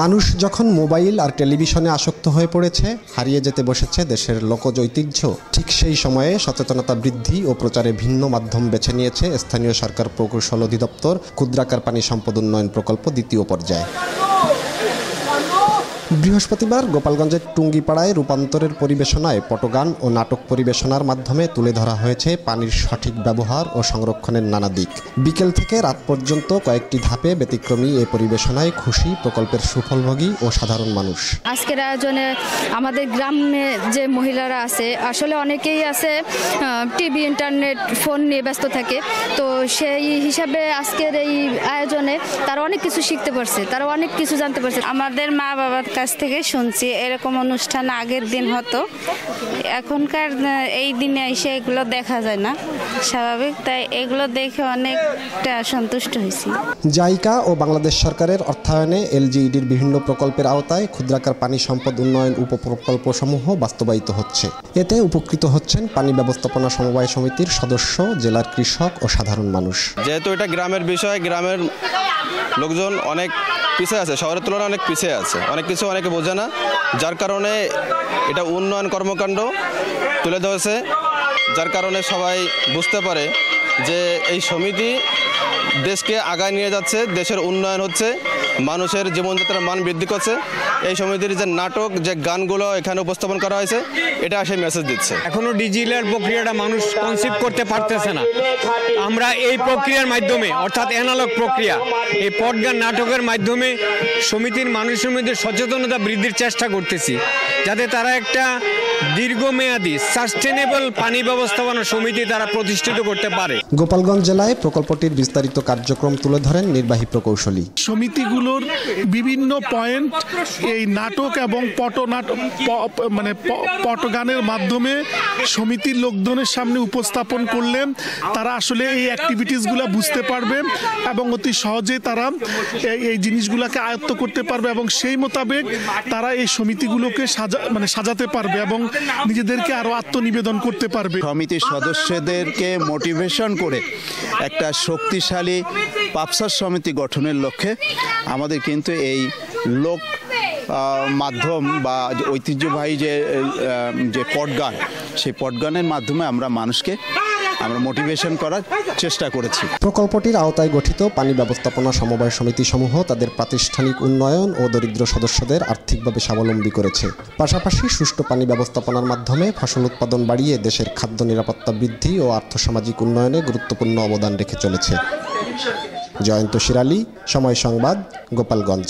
মানুষ যখন মোবাইল আর টেলিভিশনে আসক্ত হয়ে পড়েছে, হারিয়ে যেতে বসেছে দেশের লোকজ ঐতিহ্য, ঠিক সেই সময়ে সচেতনতা বৃদ্ধি ও প্রচারে ভিন্ন মাধ্যম বেছে নিয়েছে স্থানীয় সরকার প্রকৌশল অধিদপ্তর, ক্ষুদ্রাকার পানি সম্পদ উন্নয়ন প্রকল্প দ্বিতীয় পর্যায়ে। বৃহস্পতিবার গোপালগঞ্জের টুঙ্গিপাড়ায় রূপান্তরের পরিবেশনায় পটগান ও নাটক পরিবেশনার মাধ্যমে তুলে ধরা হয়েছে পানির সঠিক ব্যবহার ও সংরক্ষণের নানা দিক। বিকেল থেকে রাত পর্যন্ত কয়েকটি ধাপে ব্যতিক্রমী এ পরিবেশনায় খুশি প্রকল্পের সুফলভোগী ও সাধারণ মানুষ। আজকের আয়োজনে আমাদের গ্রামে যে মহিলারা আছে আসলে অনেকেই আছে টিভি ইন্টারনেট ফোন নিয়ে ব্যস্ত থাকে। তো সেই হিসাবে আজকের এই আয়োজনে তারা অনেক কিছু শিখতে পারছে তারা অনেক কিছু জানতে পারছে। আমাদের মা বাবার কাছ থেকে শুনছি এরকম অনুষ্ঠান আগের দিন হতো। এখনকার এই দিনে এসে এগুলো দেখা যায় না স্বাভাবিক। তাই এগুলো দেখে অনেকটা সন্তুষ্ট হয়েছি। জাইকা ও বাংলাদেশ সরকারের অর্থায়নে এলজিইডির বিভিন্ন প্রকল্পের আওতায় ক্ষুদ্রাকার পানি সম্পদ উন্নয়ন উপপ্রকল্প সমূহ বাস্তবায়িত হচ্ছে। এতে উপকৃত হচ্ছেন পানি ব্যবস্থাপনা সমবায় সমিতির সদস্য জেলার কৃষক ও সাধারণ মানুষ। যেহেতু এটা গ্রামের বিষয় গ্রামের লোকজন অনেক পিছিয়ে আছে, শহরের তুলনায় অনেক পিছিয়ে আছে। অনেক কিছু অনেকে বোঝে না, যার কারণে এটা উন্নয়ন কর্মকাণ্ড তুলে ধরেছে, যার কারণে সবাই বুঝতে পারে যে এই সমিতি দেশকে আগায় নিয়ে যাচ্ছে, দেশের উন্নয়ন হচ্ছে, মানুষের জীবনযাত্রার মান বৃদ্ধি করছে। এই সমিতির যে নাটক, যে গানগুলো এখানে উপস্থাপন করা হয়েছে, এটা সেই মেসেজ দিচ্ছে। এখনও ডিজিটাল প্রক্রিয়াটা মানুষ কনসিভ করতে পারতেছে না। আমরা এই প্রক্রিয়ার মাধ্যমে, অর্থাৎ অ্যানালগ প্রক্রিয়া, এই পটগান নাটকের মাধ্যমে সমিতির মানুষের মধ্যে সচেতনতা বৃদ্ধির চেষ্টা করতেছি। যাতে তারা একটা দীর্ঘমেয়াদী সাস্টেনেবল পানি ব্যবস্থাপনা সমিতি তারা প্রতিষ্ঠিত করতে পারে। গোপালগঞ্জ জেলায় প্রকল্পটির বিস্তারিত কার্যক্রম তুলে ধরেন নির্বাহী প্রকৌশলী। সমিতিগুলোর বিভিন্ন পয়েন্ট এই নাটক এবং পটনাটক প- মানে প- পটগানের মাধ্যমে সমিতির লোকজনের সামনে উপস্থাপন করলে তারা আসলে এই অ্যাক্টিভিটিসগুলো বুঝতে পারবে এবং অতি সহজেই তারা এই- এই জিনিসগুলোকে আয়ত্ত করতে পারবে এবং সেই মোতাবেক তারা এই সমিতিগুলোকে সাজা মানে সাজাতে পারবে এবং নিজেদেরকে আরও আত্মনিবেদন করতে পারবে। সমিতির সদস্যদেরকে মোটিভেশন করে একটা শক্তিশালী পাপসার সমিতি গঠনের লক্ষ্যে আমাদের কিন্তু এই লোক মাধ্যম বা ঐতিহ্যবাহী যে যে পটগান, সেই পটগানের মাধ্যমে আমরা মানুষকে আমরা মোটিভেশন করার চেষ্টা করেছি। প্রকল্পটির আওতায় গঠিত পানি ব্যবস্থাপনা সমবায় সমিতি সমূহ তাদের প্রাতিষ্ঠানিক উন্নয়ন ও দরিদ্র সদস্যদের আর্থিকভাবে স্বাবলম্বী করেছে। পাশাপাশি সুষ্ঠু পানি ব্যবস্থাপনার মাধ্যমে ফসল উৎপাদন বাড়িয়ে দেশের খাদ্য নিরাপত্তা বৃদ্ধি ও আর্থসামাজিক উন্নয়নে গুরুত্বপূর্ণ অবদান রেখে চলেছে। জয়ন্ত শিরালি, সময় সংবাদ, গোপালগঞ্জ।